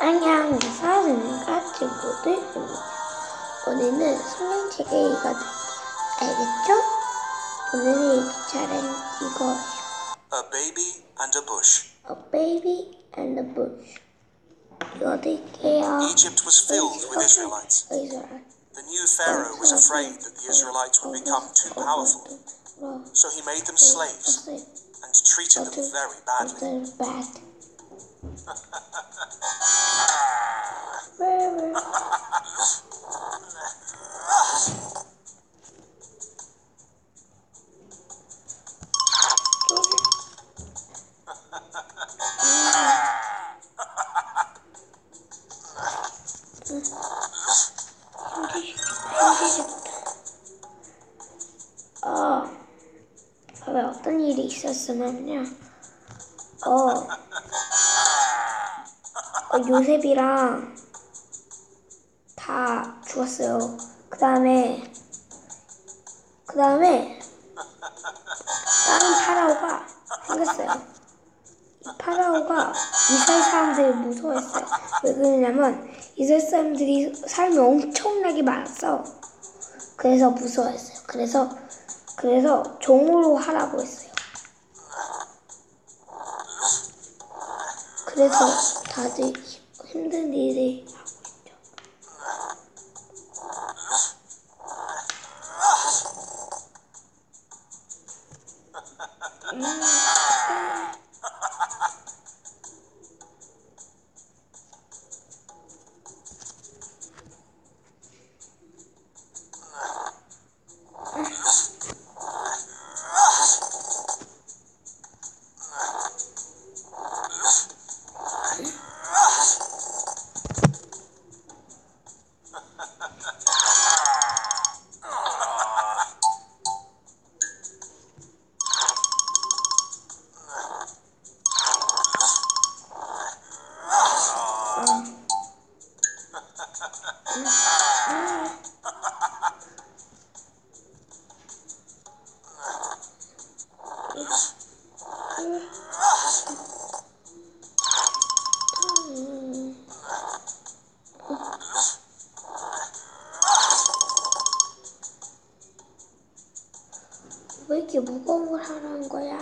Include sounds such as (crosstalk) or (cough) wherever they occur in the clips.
안녕하세요. 친구들입니다. 오늘은 성경책의 이가 알겠죠? 오늘의 읽기 차례는 이거예요. A baby and a bush. A baby and a bush. 이거 드릴게요. Egypt was filled with Israelites. 이스라엘. The new Pharaoh was afraid that the Israelites would become too powerful, so he made them slaves and treated them very badly. (laughs) Bad. 어, 왜 어떤 일이 있었으면요. 어, 어, 요셉이랑 다 죽었어요. 그 다음에, 그 다음에, 다른 파라오가 생겼어요. 이 파라오가 이스라엘 사람들을 무서워했어요. 왜 그러냐면, 이스라엘 사람들이 사람이 엄청나게 많았어. 그래서 무서워했어요. 그래서, 그래서 종으로 하라고 했어요. 그래서 다들 힘든 일을 왜 이렇게 무거운 걸 하라는 거야?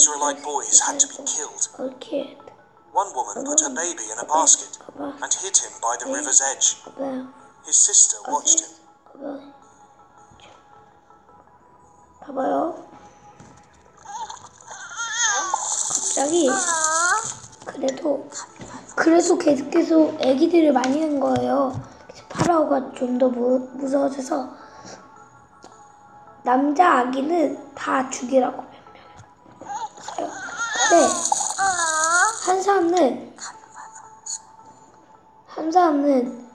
Israelite boys had to be killed. One woman put her baby in a basket and hid him by the river's edge. His sister watched him. 봐봐요. 갑자기 그래도 그래서 계속해서 애기들을 많이 한 거예요. 파라오가 좀 더 무서워져서 남자 아기는 다 죽이라고. 근데 한 사람은 한 사람은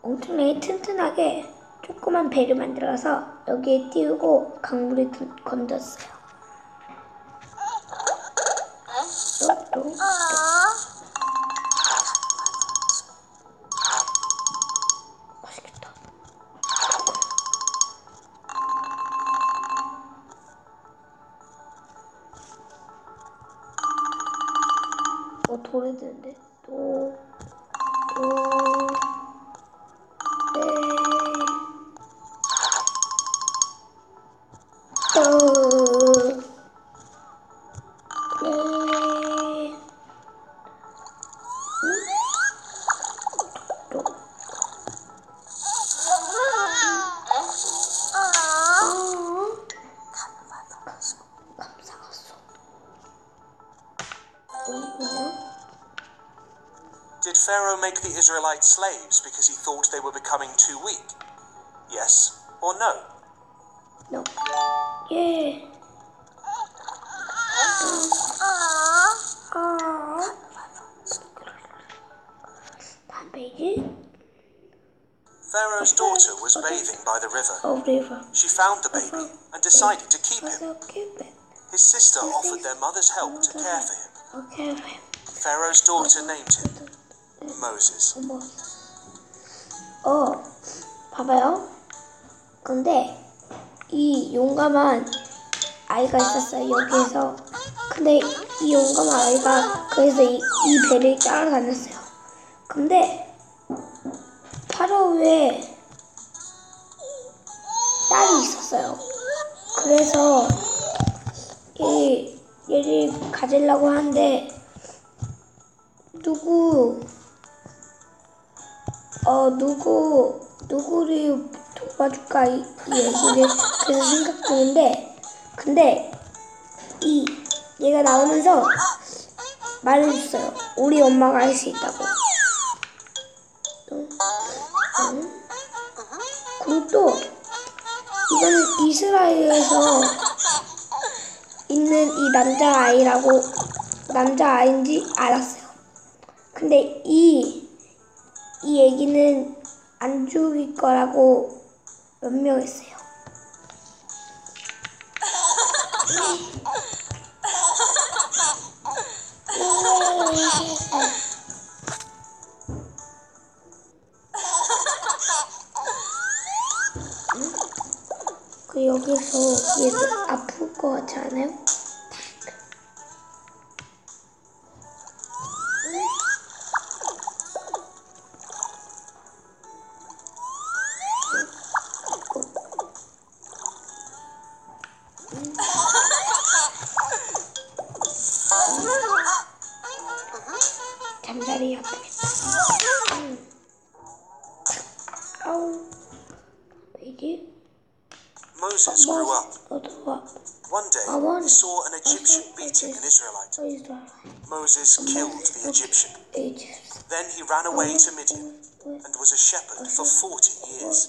엄청나게 튼튼하게 조그만 배를 만들어서 여기에 띄우고 강물에 든- 건졌어요. 또, 또, 또. 어, 돌이 드는데. the Israelite slaves because he thought they were becoming too weak? Yes or no? No. Yeah. Pharaoh's daughter was bathing by the river. She found the baby and decided to keep him. His sister offered their mother's help to care for him. Pharaoh's daughter named him Moses. 어. 봐봐요. 근데 이 용감한 아이가 있었어요 여기에서. 근데 이 용감한 아이가 그래서 이, 이 배를 따라다녔어요. 근데 파로우에 딸이 있었어요. 그래서 이 얘를 가지려고 하는데 누구 어 누구 누구를 도와줄까 이, 이 얘기를 그래서 생각 중인데 근데 이 얘가 나오면서 말해줬어요 우리 엄마가 할 수 있다고? 그리고 또 이거는 이스라엘에서 있는 이 남자 아이라고 남자 아이인지 알았어요 근데 이 이 얘기는 안 죽일 거라고 변명했어요. 그 여기서 얘도 아플 것 같지 않아요? 잠자리 아프겠다. 음. 아우. 왜지? Moses grew up. 너도 와. One day, I want- he saw an Egyptian beating an Israelite. 어디서 Moses killed the Egyptian. 에이지. Then he ran away to Midian and was a shepherd for 40 years.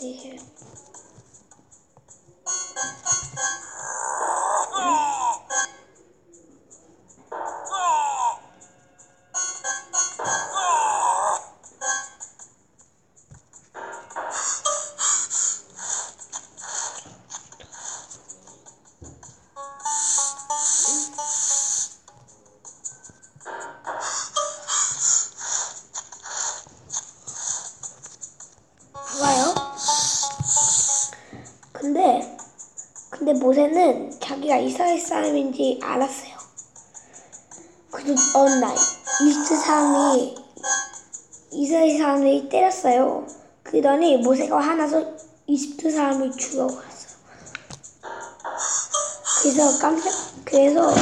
근데 모세는 자기가 이스라엘 사람인지 알았어요. 그리고 어느 날 이스트 사람이 이스라엘 사람이 때렸어요. 그러더니 모세가 화나서 이집트 사람을 죽여갔어요. 그래서 깜짝 그래서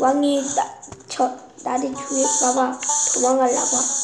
왕이 나, 저 나를 죽일까봐 도망가려고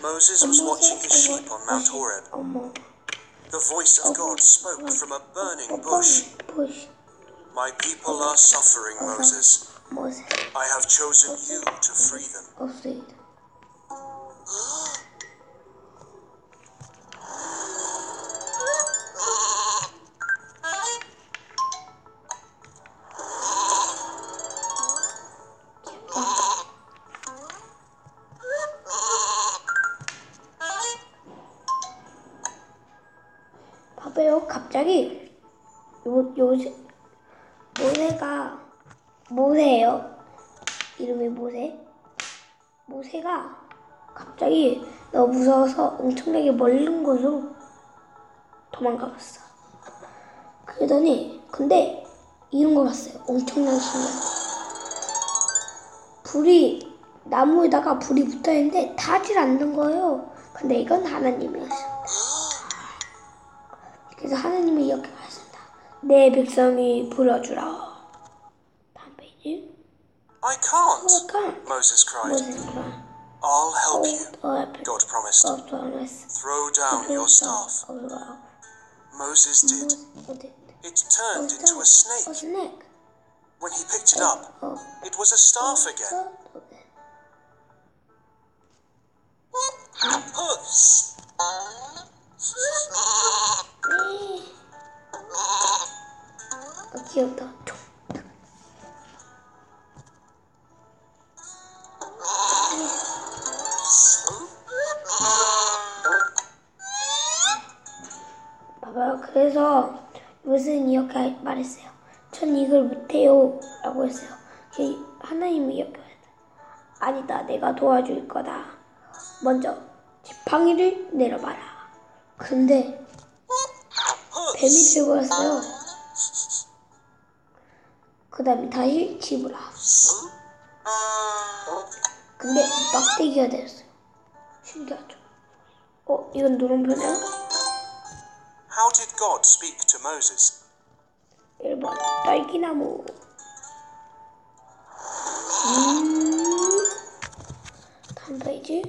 Moses was watching his sheep on Mount Horeb. The voice of God spoke from a burning bush. My people are suffering, Moses. 모세 I have chosen you to free them. 없습니다 봐봐요 갑자기 요 요새 모세가 모세예요 이름이 모세 모세가 갑자기 너무 무서워서 엄청나게 멀른 곳으로 도망가 봤어 그러더니 근데 이런 거 봤어요 엄청난 신기한 거. 불이 나무에다가 불이 붙어 있는데 타질 않는 거예요. 근데 이건 하나님이었습니다. 그래서 하나님이 이렇게 말했습니다. 내 백성이 불어주라. 다음 페이지. I can't, 그러니까 Moses cried. 무슨 그런 I'll help you, 어, God promised. 어떠하면서 Throw down your staff. Moses did. 어디? It turned into a snake. 어, 스낵. When he picked it up, 어, it was a staff again. 어, Puss! 어, 귀 봐봐요. 그래서 무슨 이렇게 말했어요. 전 이걸 못해요. 라고 했어요. 이 하나님이 옆에 왔어요. 아니다. 내가 도와줄 거다. 먼저 지팡이를 내려봐라. 근데 뱀이 되어버렸어요. 그 다음에 다시 집으라. 근데 막대기가 되었어요. 신기하죠? 어, 이건 노란편이야? How did God speak to Moses? 1번 딸기나무 음 다음 페이지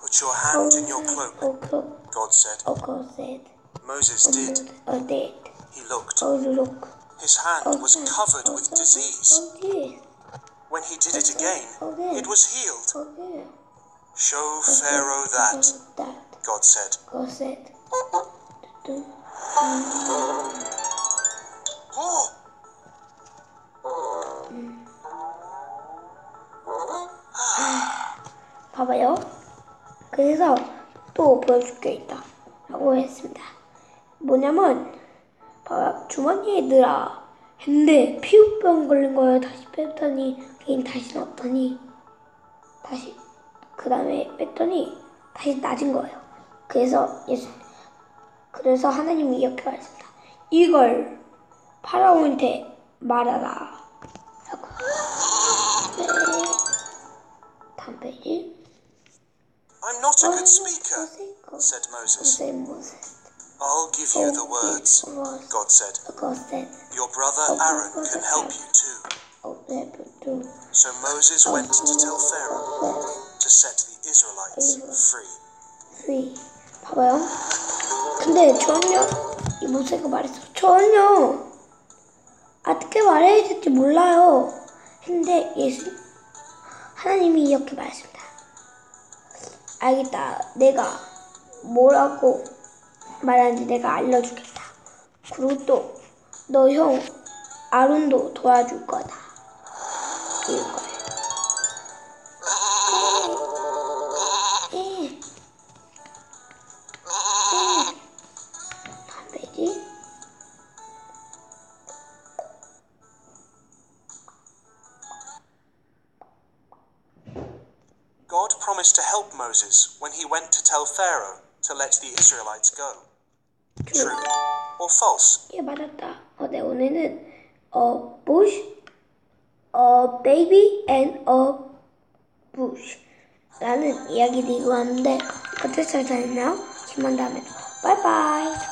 Put your hand in your cloak, 오크 God said. 오크 셋 Moses did. 어댓 He looked. 어루룩 His hand was covered with disease. 어디 When he did it again, it was healed. Show Pharaoh that, God said. 거셋 Oh! 봐봐요. 그래서 또 보여줄 게 있다. 라고 했습니다. 뭐냐면, 봐봐, 주머니에 넣으 라. 했는데, 피부병 걸린 거예요. 다시 뺐더니, 걔는 다시 넣었더니, 다시, 그 다음에 뺐더니, 다시 낮은 거예요. 그래서 예수, 그래서 하나님이 이렇게 말했습니다. 이걸 파라오한테 말하라. 라고. 네. 다음 페이지. I'm not a good speaker, said Moses. I'll give you the words, God said. Your brother Aaron can help you too. So Moses went to tell Pharaoh to set the Israelites free. 봐봐요. 근데 전혀 이 모세가 말했어. 전혀 어떻게 말해야 될지 몰라요. 근데 예수 하나님이 이렇게 말했습니다. 알겠다. 내가 뭐라고 말하는지 내가 알려주겠다. 그리고 또 너 형 아론도 도와줄 거다. 예. 예. 페이지. God promised to help Moses when he went to tell Pharaoh to let the Israelites go. True or false? 예, 맞았다. 어, 네, 오늘은 어, bush, 어, baby and a bush 라는 이야기를 이고 왔는데 어땠어요? 잘했나요? 힘만 다음에 또 바이바이.